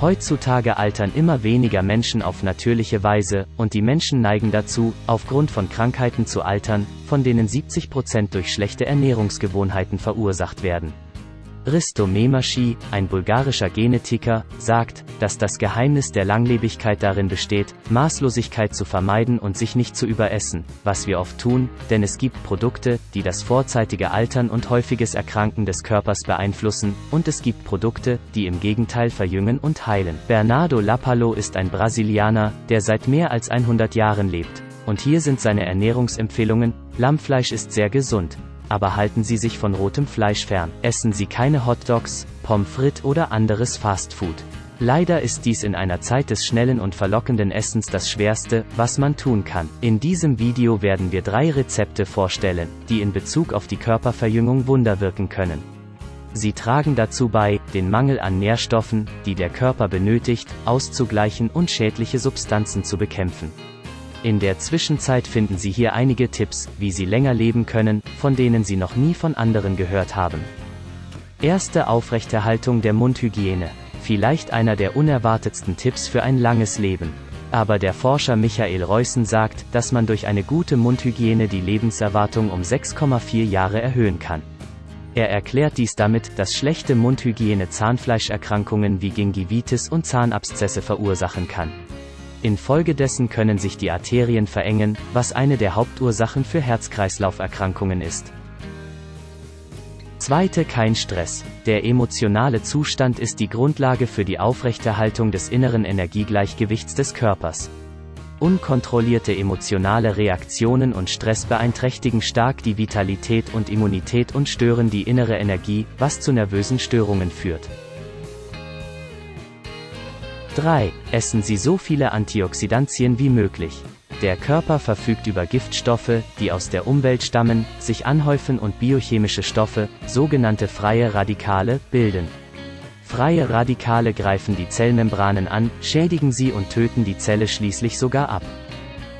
Heutzutage altern immer weniger Menschen auf natürliche Weise, und die Menschen neigen dazu, aufgrund von Krankheiten zu altern, von denen 70% durch schlechte Ernährungsgewohnheiten verursacht werden. Risto Memaschi, ein bulgarischer Genetiker, sagt, dass das Geheimnis der Langlebigkeit darin besteht, Maßlosigkeit zu vermeiden und sich nicht zu überessen, was wir oft tun, denn es gibt Produkte, die das vorzeitige Altern und häufiges Erkranken des Körpers beeinflussen, und es gibt Produkte, die im Gegenteil verjüngen und heilen. Bernardo Lapalo ist ein Brasilianer, der seit mehr als 100 Jahren lebt. Und hier sind seine Ernährungsempfehlungen, Lammfleisch ist sehr gesund, aber halten Sie sich von rotem Fleisch fern. Essen Sie keine Hotdogs, Pommes frites oder anderes Fastfood. Leider ist dies in einer Zeit des schnellen und verlockenden Essens das Schwerste, was man tun kann. In diesem Video werden wir drei Rezepte vorstellen, die in Bezug auf die Körperverjüngung Wunder wirken können. Sie tragen dazu bei, den Mangel an Nährstoffen, die der Körper benötigt, auszugleichen und schädliche Substanzen zu bekämpfen. In der Zwischenzeit finden Sie hier einige Tipps, wie Sie länger leben können, von denen Sie noch nie von anderen gehört haben. Erste Aufrechterhaltung der Mundhygiene. Vielleicht einer der unerwartetsten Tipps für ein langes Leben. Aber der Forscher Michael Reußen sagt, dass man durch eine gute Mundhygiene die Lebenserwartung um 6,4 Jahre erhöhen kann. Er erklärt dies damit, dass schlechte Mundhygiene Zahnfleischerkrankungen wie Gingivitis und Zahnabszesse verursachen kann. Infolgedessen können sich die Arterien verengen, was eine der Hauptursachen für Herz-Kreislauf-Erkrankungen ist. Zweite kein Stress. Der emotionale Zustand ist die Grundlage für die Aufrechterhaltung des inneren Energiegleichgewichts des Körpers. Unkontrollierte emotionale Reaktionen und Stress beeinträchtigen stark die Vitalität und Immunität und stören die innere Energie, was zu nervösen Störungen führt. 3. Essen Sie so viele Antioxidantien wie möglich. Der Körper verfügt über Giftstoffe, die aus der Umwelt stammen, sich anhäufen und biochemische Stoffe, sogenannte freie Radikale, bilden. Freie Radikale greifen die Zellmembranen an, schädigen sie und töten die Zelle schließlich sogar ab.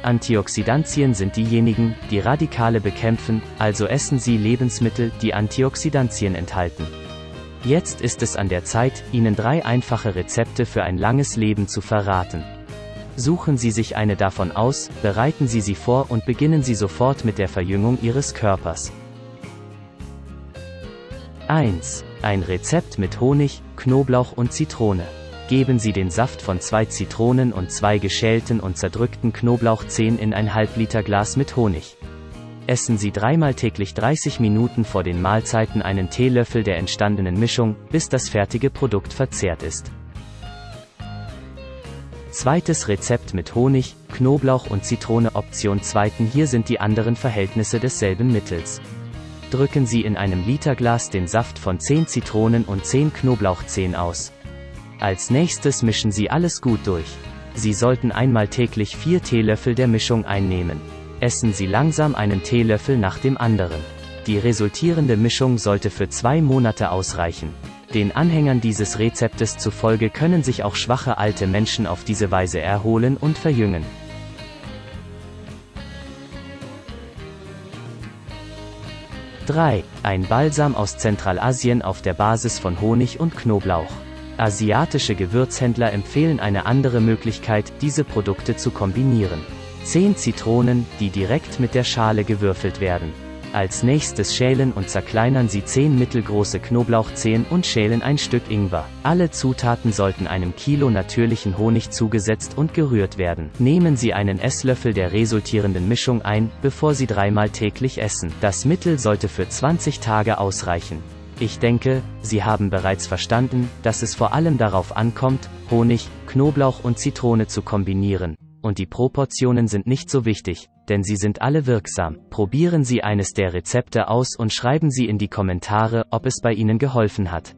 Antioxidantien sind diejenigen, die Radikale bekämpfen, also essen Sie Lebensmittel, die Antioxidantien enthalten. Jetzt ist es an der Zeit, Ihnen drei einfache Rezepte für ein langes Leben zu verraten. Suchen Sie sich eine davon aus, bereiten Sie sie vor und beginnen Sie sofort mit der Verjüngung Ihres Körpers. 1. Ein Rezept mit Honig, Knoblauch und Zitrone. Geben Sie den Saft von zwei Zitronen und zwei geschälten und zerdrückten Knoblauchzehen in ein Halbliter Glas mit Honig. Essen Sie dreimal täglich 30 Minuten vor den Mahlzeiten einen Teelöffel der entstandenen Mischung, bis das fertige Produkt verzehrt ist. Zweites Rezept mit Honig, Knoblauch und Zitrone Option zweiten Hier sind die anderen Verhältnisse desselben Mittels. Drücken Sie in einem Literglas den Saft von 10 Zitronen und 10 Knoblauchzehen aus. Als nächstes mischen Sie alles gut durch. Sie sollten einmal täglich 4 Teelöffel der Mischung einnehmen. Essen Sie langsam einen Teelöffel nach dem anderen. Die resultierende Mischung sollte für zwei Monate ausreichen. Den Anhängern dieses Rezeptes zufolge können sich auch schwache alte Menschen auf diese Weise erholen und verjüngen. Drei. Ein Balsam aus Zentralasien auf der Basis von Honig und Knoblauch. Asiatische Gewürzhändler empfehlen eine andere Möglichkeit, diese Produkte zu kombinieren. 10 Zitronen, die direkt mit der Schale gewürfelt werden. Als nächstes schälen und zerkleinern Sie 10 mittelgroße Knoblauchzehen und schälen ein Stück Ingwer. Alle Zutaten sollten einem Kilo natürlichen Honig zugesetzt und gerührt werden. Nehmen Sie einen Esslöffel der resultierenden Mischung ein, bevor Sie dreimal täglich essen. Das Mittel sollte für 20 Tage ausreichen. Ich denke, Sie haben bereits verstanden, dass es vor allem darauf ankommt, Honig, Knoblauch und Zitrone zu kombinieren. Und die Proportionen sind nicht so wichtig, denn sie sind alle wirksam. Probieren Sie eines der Rezepte aus und schreiben Sie in die Kommentare, ob es bei Ihnen geholfen hat.